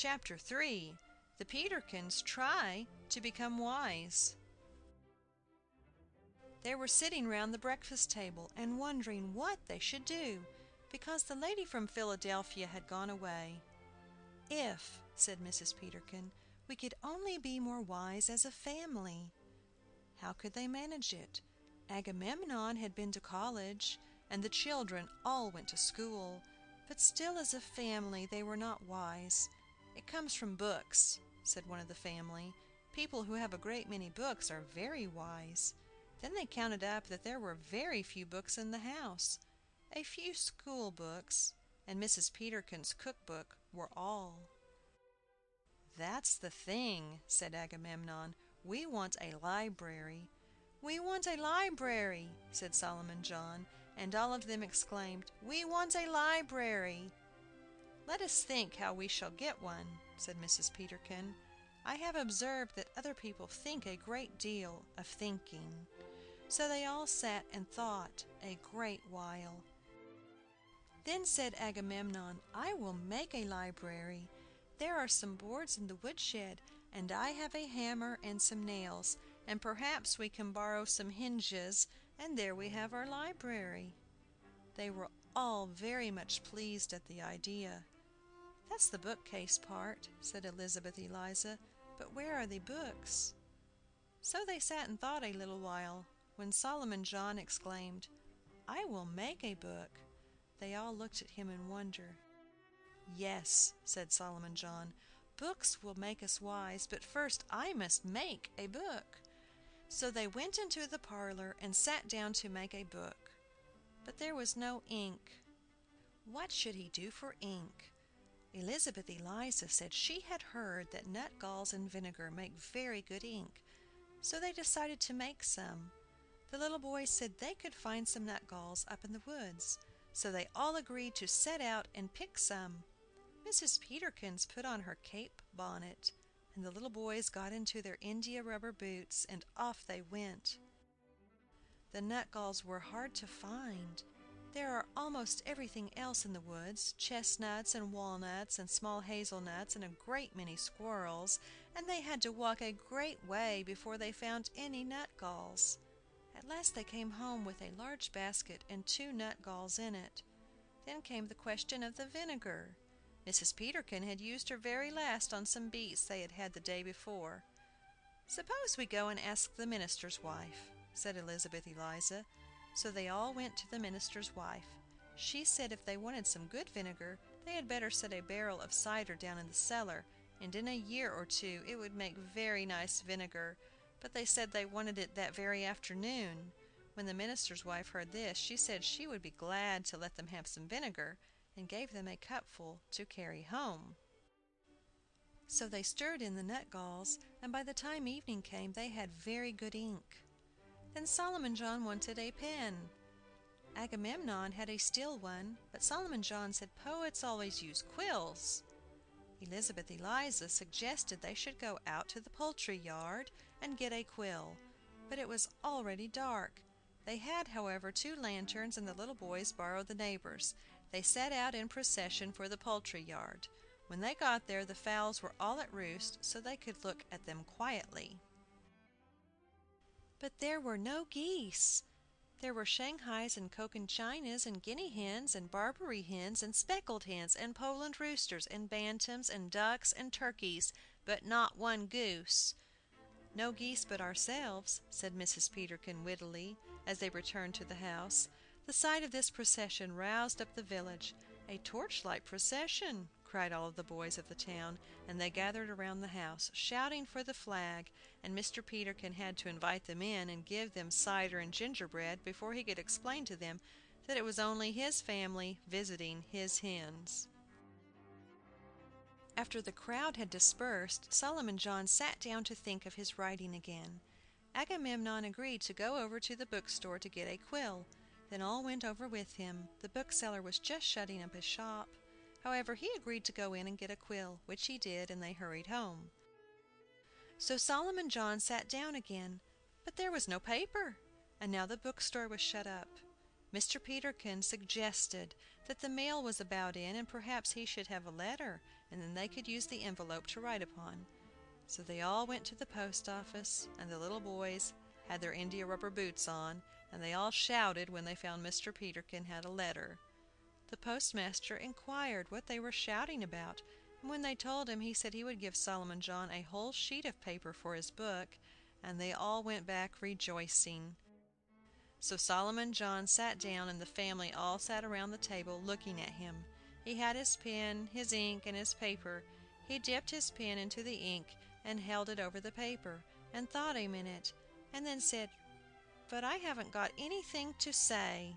CHAPTER III. THE PETERKINS TRY TO BECOME WISE. THEY were sitting round the breakfast table, and wondering what they should do, because the lady from Philadelphia had gone away. "If," said Mrs. Peterkin, "we could only be more wise as a family!" How could they manage it? Agamemnon had been to college, and the children all went to school; but still as a family they were not wise. "It comes from books," said one of the family. "People who have a great many books are very wise." Then they counted up that there were very few books in the house. A few school books, and Mrs. Peterkin's cook book, were all. "That's the thing," said Agamemnon. "We want a library." "We want a library!" said Solomon John. And all of them exclaimed, "We want a library!" "Let us think how we shall get one," said Mrs. Peterkin. "I have observed that other people think a great deal of thinking." So they all sat and thought a great while. Then said Agamemnon, "I will make a library. There are some boards in the woodshed, and I have a hammer and some nails, and perhaps we can borrow some hinges, and there we have our library." They were all very much pleased at the idea. "That's the bookcase part," said Elizabeth Eliza; "but where are the books?" So they sat and thought a little while, when Solomon John exclaimed, "I will make a book." They all looked at him in wonder. "Yes," said Solomon John, "books will make us wise; but first I must make a book." So they went into the parlor and sat down to make a book. But there was no ink. What should he do for ink? Elizabeth Eliza said she had heard that nut galls and vinegar make very good ink. So they decided to make some. The little boys said they could find some nut galls up in the woods. So they all agreed to set out and pick some. Mrs. Peterkins put on her cape bonnet, and the little boys got into their india rubber boots, and off they went. The nut galls were hard to find. There are almost everything else in the woods, chestnuts and walnuts and small hazel nuts, and a great many squirrels, and they had to walk a great way before they found any nut galls. At last they came home with a large basket and two nut galls in it. Then came the question of the vinegar. Mrs. Peterkin had used her very last on some beets they had had the day before. "Suppose we go and ask the minister's wife," said Elizabeth Eliza. So they all went to the minister's wife. She said if they wanted some good vinegar they had better set a barrel of cider down in the cellar, and in a year or two it would make very nice vinegar. But they said they wanted it that very afternoon. When the minister's wife heard this, she said she would be glad to let them have some vinegar, and gave them a cupful to carry home. So they stirred in the nut galls, and by the time evening came they had very good ink. Then Solomon John wanted a pen. Agamemnon had a steel one, but Solomon John said poets always use quills. Elizabeth Eliza suggested they should go out to the poultry yard and get a quill, but it was already dark. They had, however, two lanterns, and the little boys borrowed the neighbors'. They set out in procession for the poultry yard. When they got there the fowls were all at roost, so they could look at them quietly. But there were no geese! There were Shanghais and Cochinchinas and Guinea hens and Barbary hens and speckled hens and Poland roosters and bantams and ducks and turkeys, but not one goose. "No geese but ourselves," said Mrs. Peterkin, wittily, as they returned to the house. The sight of this procession roused up the village. "A torchlight procession!" Cried all of the boys of the town, and they gathered around the house, shouting for the flag, and Mr. Peterkin had to invite them in, and give them cider and gingerbread before he could explain to them that it was only his family visiting his hens. After the crowd had dispersed, Solomon John sat down to think of his writing again. Agamemnon agreed to go over to the bookstore to get a quill. Then all went over with him. The bookseller was just shutting up his shop. However, he agreed to go in and get a quill, which he did, and they hurried home. So Solomon John sat down again, but there was no paper, and now the bookstore was shut up. Mr. Peterkin suggested that the mail was about in, and perhaps he should have a letter, and then they could use the envelope to write upon. So they all went to the post office, and the little boys had their india rubber boots on, and they all shouted when they found Mr. Peterkin had a letter. The postmaster inquired what they were shouting about, and when they told him, he said he would give Solomon John a whole sheet of paper for his book, and they all went back rejoicing. So Solomon John sat down, and the family all sat around the table, looking at him. He had his pen, his ink, and his paper. He dipped his pen into the ink, and held it over the paper, and thought a minute, and then said, "But I haven't got anything to say."